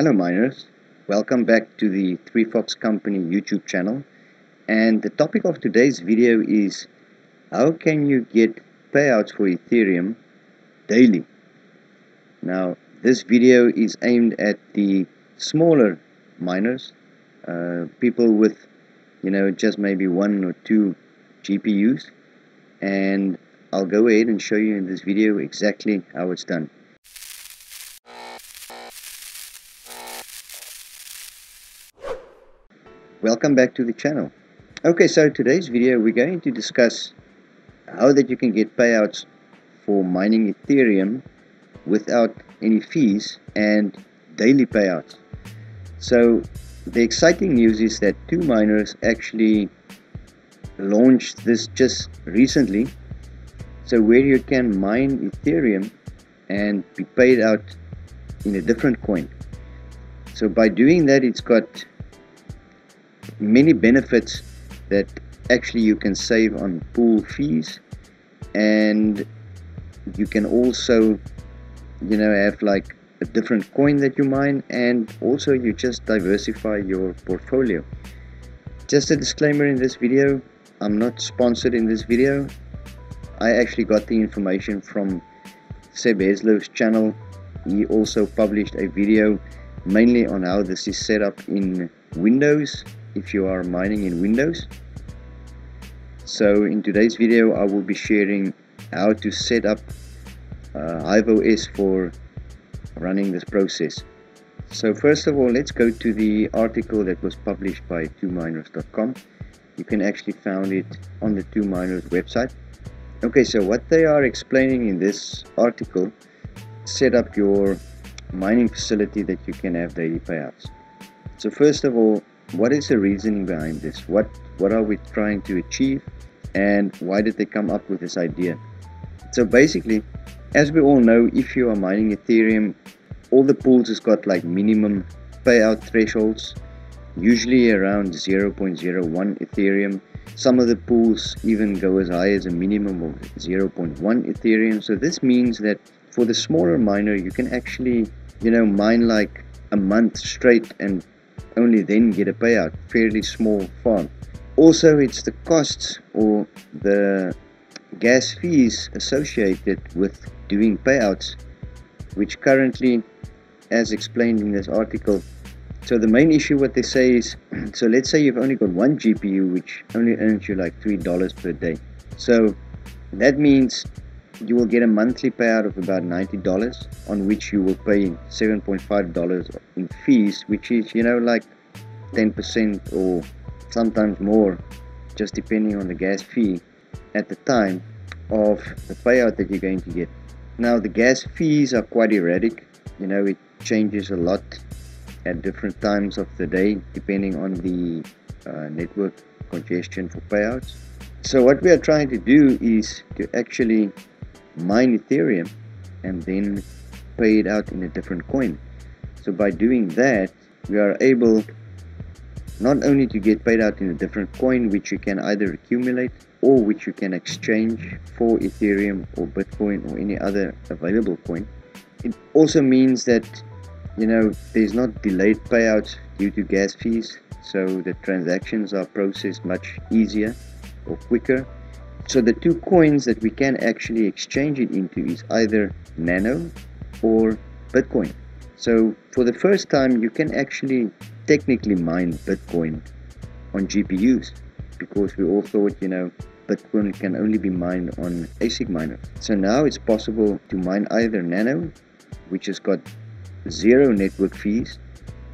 Hello miners, welcome back to the 3Fox Company YouTube channel and the topic of today's video is how can you get payouts for Ethereum daily. Now this video is aimed at the smaller miners, uh, people with you know just maybe one or two GPUs and I'll go ahead and show you in this video exactly how it's done. Welcome back to the channel. Okay, so today's video we're going to discuss how that you can get payouts for mining Ethereum without any fees and daily payouts. So the exciting news is that 2miners actually launched this just recently. So where you can mine Ethereum and be paid out in a different coin. So by doing that it's got many benefits that actually you can save on pool fees. And you can also you know have like a different coin that you mine. And also you just diversify your portfolio. Just a disclaimer in this video I'm not sponsored in this video. I actually got the information from Seb Heslow's channel. He also published a video mainly on how this is set up in Windows if you are mining in Windows. So in today's video I will be sharing how to set up uh, Hive OS for running this process. So first of all let's go to the article that was published by 2miners.com. You can actually find it on the 2miners website. Okay, so what they are explaining in this article, set up your mining facility that you can have daily payouts. So first of all, what is the reasoning behind this? What what are we trying to achieve? And why did they come up with this idea? So basically as we all know if you are mining ethereum all the pools has got like minimum payout thresholds usually around 0.01 ethereum. Some of the pools even go as high as a minimum of 0.1 ethereum. So this means that for the smaller miner you can actually you know mine like a month straight and only then get a payout fairly small farm. Also it's the costs or the gas fees associated with doing payouts which currently as explained in this article so the main issue what they say is so let's say you've only got one GPU which only earns you like three dollars per day. So that means you will get a monthly payout of about $90 on which you will pay $7.5 in fees which is you know like 10% or sometimes more just depending on the gas fee at the time of the payout that you're going to get. Now the gas fees are quite erratic. You know it changes a lot at different times of the day depending on the uh, network congestion for payouts. So what we are trying to do is to actually mine Ethereum and then pay it out in a different coin. So by doing that, we are able not only to get paid out in a different coin which you can either accumulate or which you can exchange for Ethereum or Bitcoin or any other available coin. It also means that you know there's not delayed payouts due to gas fees so the transactions are processed much easier or quicker so the two coins that we can actually exchange it into is either Nano or Bitcoin. So for the first time you can actually technically mine Bitcoin on GPUs because we all thought, you know, Bitcoin can only be mined on ASIC miners. So now it's possible to mine either Nano, which has got zero network fees,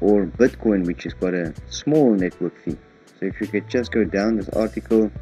or Bitcoin, which has got a small network fee. So if you could just go down this article,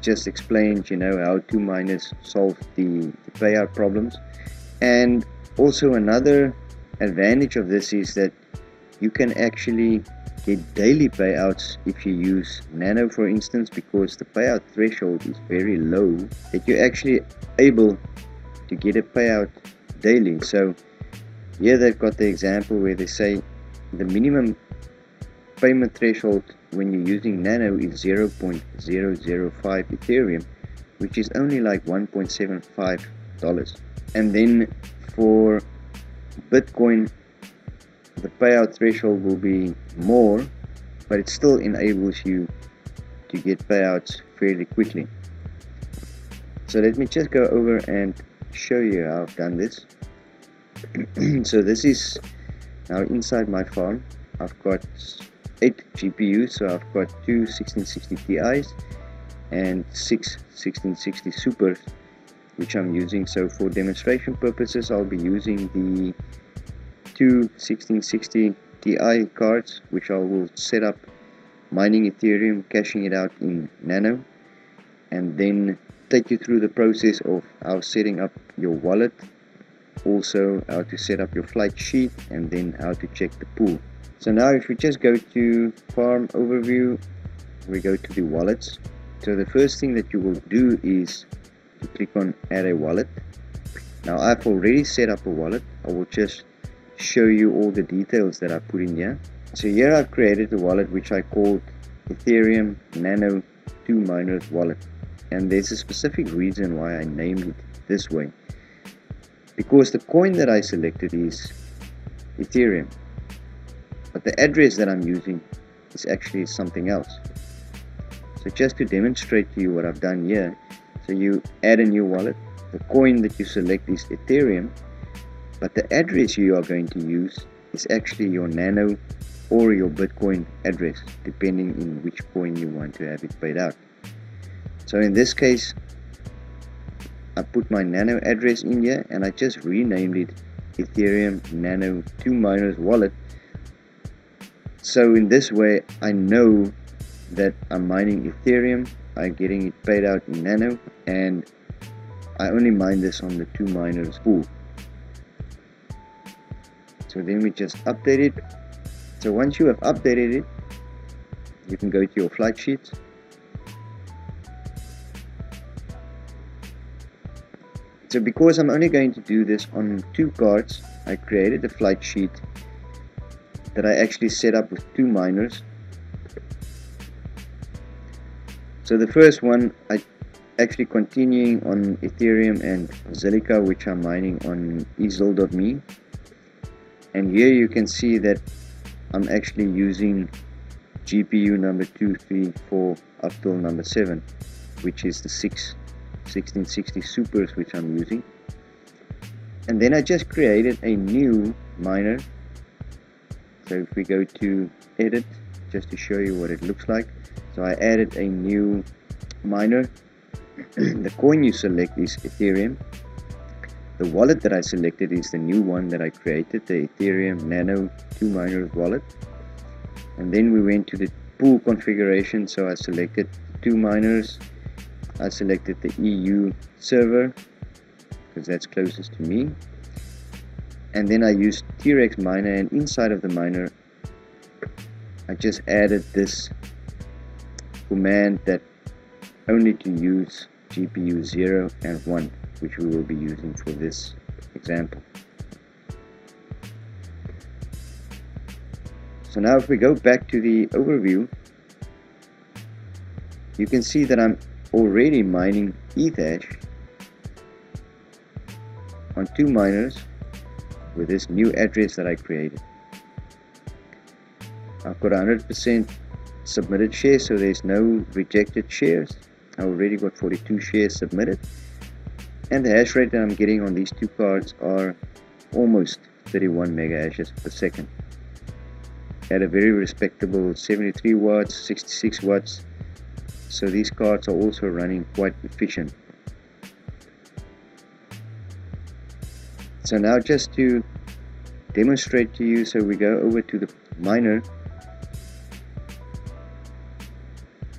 just explains you know how 2miners solve the, the payout problems. And also another advantage of this is that you can actually get daily payouts if you use nano for instance because the payout threshold is very low that you're actually able to get a payout daily. So here they've got the example where they say the minimum payment threshold when you're using Nano is 0.005 Ethereum, which is only like 1.75 dollars. And then for Bitcoin, the payout threshold will be more but it still enables you to get payouts fairly quickly so let me just go over and show you how I've done this so this is now inside my farm I've got 8 GPUs so I've got two 1660 Ti's and 6 1660 Supers which I'm using. So for demonstration purposes I'll be using the two 1660 Ti cards which I will set up mining Ethereum cashing it out in Nano and then take you through the process of how setting up your wallet also how to set up your flight sheet and then how to check the pool so now if we just go to farm overview we go to the wallets. So the first thing that you will do is to click on add a wallet. Now I've already set up a wallet. I will just show you all the details that I put in here. So here I've created a wallet which I called Ethereum Nano 2 Miners wallet. And there's a specific reason why I named it this way. Because the coin that I selected is Ethereum the address that I'm using is actually something else. So just to demonstrate to you what I've done here so you add a new wallet the coin that you select is Ethereum but the address you are going to use is actually your Nano or your Bitcoin address depending in which coin you want to have it paid out. So in this case I put my nano address in here and I just renamed it Ethereum Nano 2 Miners wallet so in this way I know that I'm mining Ethereum I'm getting it paid out in Nano and I only mine this on the 2 miners pool. So then we just update it. So once you have updated it you can go to your flight sheets So because I'm only going to do this on two cards, I created a flight sheet that I actually set up with two miners. So the first one, I actually continuing on Ethereum and Zilliqa, which I'm mining on ezil.me. And here you can see that I'm actually using GPU number 2, 3, 4 up till number 7, which is the 6 1660 supers which I'm using and then I just created a new miner so if we go to edit just to show you what it looks like. So I added a new miner. The coin you select is Ethereum. The wallet that I selected is the new one that I created the Ethereum Nano 2 miners wallet. And then we went to the pool configuration so I selected 2miners. I selected the EU server because that's closest to me and then I used T-Rex miner and inside of the miner I just added this command that only to use GPU 0 and 1 which we will be using for this example. So now if we go back to the overview you can see that I'm already mining Ethash on 2miners with this new address that I created. I've got 100% submitted shares so there's no rejected shares. I already got 42 shares submitted and the hash rate that I'm getting on these two cards are almost 31 mega hashes per second at a very respectable 73 watts 66 watts so these cards are also running quite efficient so now just to demonstrate to you so we go over to the miner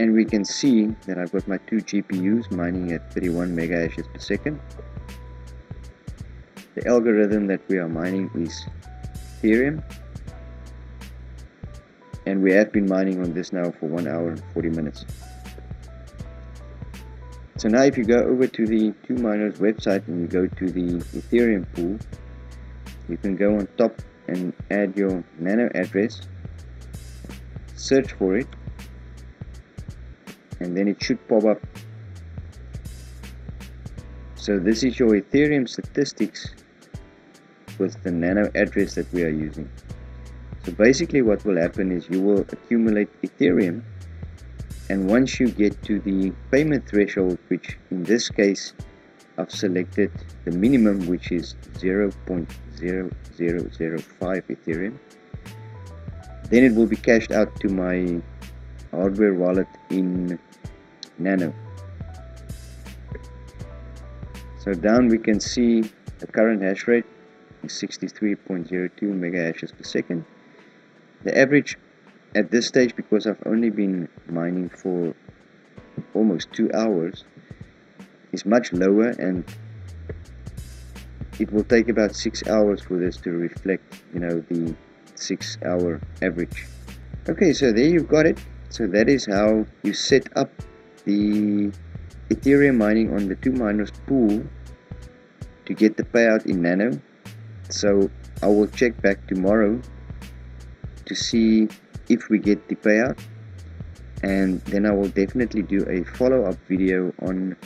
and we can see that I've got my two GPUs mining at 31 mega hashes per second. The algorithm that we are mining is Ethereum. And we have been mining on this now for 1 hour and 40 minutes so now if you go over to the 2miners website and you go to the Ethereum pool, you can go on top and add your nano address, search for it, and then it should pop up. So this is your Ethereum statistics with the nano address that we are using. So basically what will happen is you will accumulate Ethereum and once you get to the payment threshold which in this case I've selected the minimum which is 0.0005 Ethereum then it will be cashed out to my hardware wallet in Nano. So down we can see the current hash rate is 63.02 mega hashes per second. The average at this stage because I've only been mining for almost two hours is much lower and it will take about six hours for this to reflect you know the six hour average. Okay so there you've got it. So that is how you set up the ethereum mining on the 2miners pool to get the payout in nano. So I will check back tomorrow to see if we get the payout and then I will definitely do a follow-up video on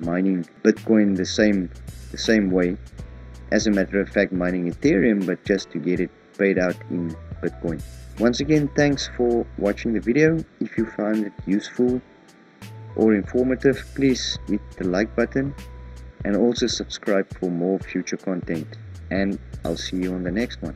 mining Bitcoin the same the same way. As a matter of fact mining Ethereum but just to get it paid out in Bitcoin. Once again thanks for watching the video. If you found it useful or informative please hit the like button and also subscribe for more future content. And I'll see you on the next one